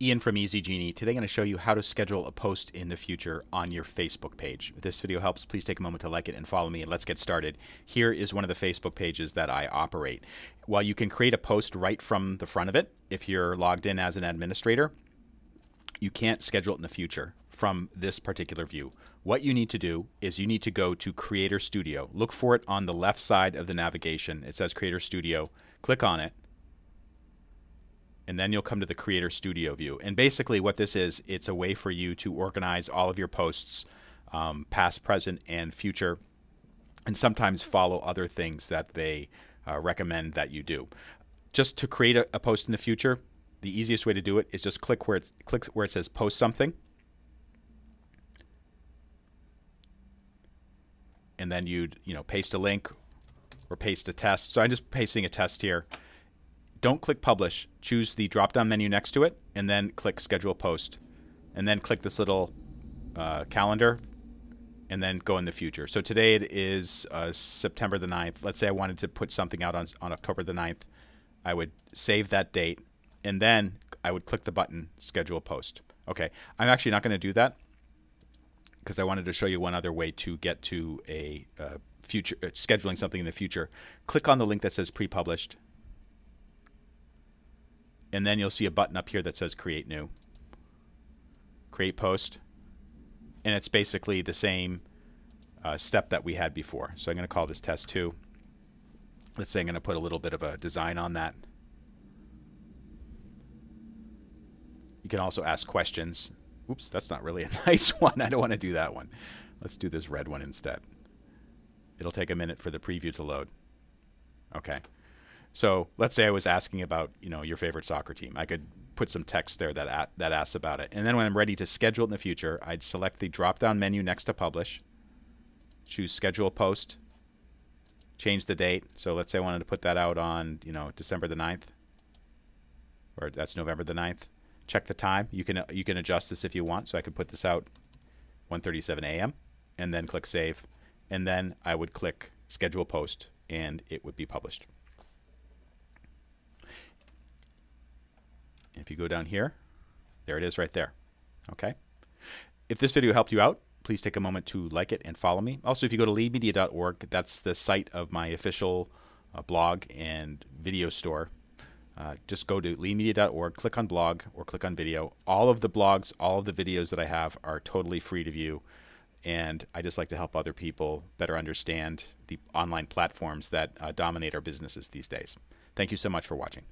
Ian from Easy Genie. Today I'm going to show you how to schedule a post in the future on your Facebook page. If this video helps, please take a moment to like it and follow me and let's get started. Here is one of the Facebook pages that I operate. While you can create a post right from the front of it, if you're logged in as an administrator, you can't schedule it in the future from this particular view. What you need to do is you need to go to Creator Studio. Look for it on the left side of the navigation. It says Creator Studio. Click on it and then you'll come to the Creator Studio view. And basically, what this is, it's a way for you to organize all of your posts, um, past, present, and future, and sometimes follow other things that they uh, recommend that you do. Just to create a, a, post in the future, the easiest way to do it is just click where it click where it says Post something, and then you'd you know paste a link or paste a test. So I'm just pasting a test here don't click publish. Choose the drop down menu next to it and then click schedule post. And then click this little uh, calendar and then go in the future. So today it is uh, September the 9th. Let's say I wanted to put something out on, on October the 9th. I would save that date and then I would click the button schedule post. Okay, I'm actually not going to do that because I wanted to show you one other way to get to a uh, future uh, scheduling something in the future. Click on the link that says pre-published and then you'll see a button up here that says create new. Create post. And it's basically the same uh, step that we had before. So I'm going to call this test 2 let's say I'm going to put a little bit of a design on that. You can also ask questions. Oops that's not really a nice one. I don't want to do that one. Let's do this red one instead. It'll take a minute for the preview to load. Okay so let's say I was asking about you know your favorite soccer team. I could put some text there that that asks about it, and then when I'm ready to schedule it in the future, I'd select the drop down menu next to publish, choose schedule post, change the date. So let's say I wanted to put that out on you know December the 9th, or that's November the 9th. Check the time. You can you can adjust this if you want. So I could put this out 1:37 a.m. and then click save, and then I would click schedule post, and it would be published. If you go down here, there it is right there. Okay. If this video helped you out, please take a moment to like it and follow me. Also, if you go to leanmedia.org, that's the site of my official uh, blog and video store. Uh, just go to leanmedia.org, click on blog or click on video. All of the blogs, all of the videos that I have are totally free to view. And I just like to help other people better understand the online platforms that uh, dominate our businesses these days. Thank you so much for watching.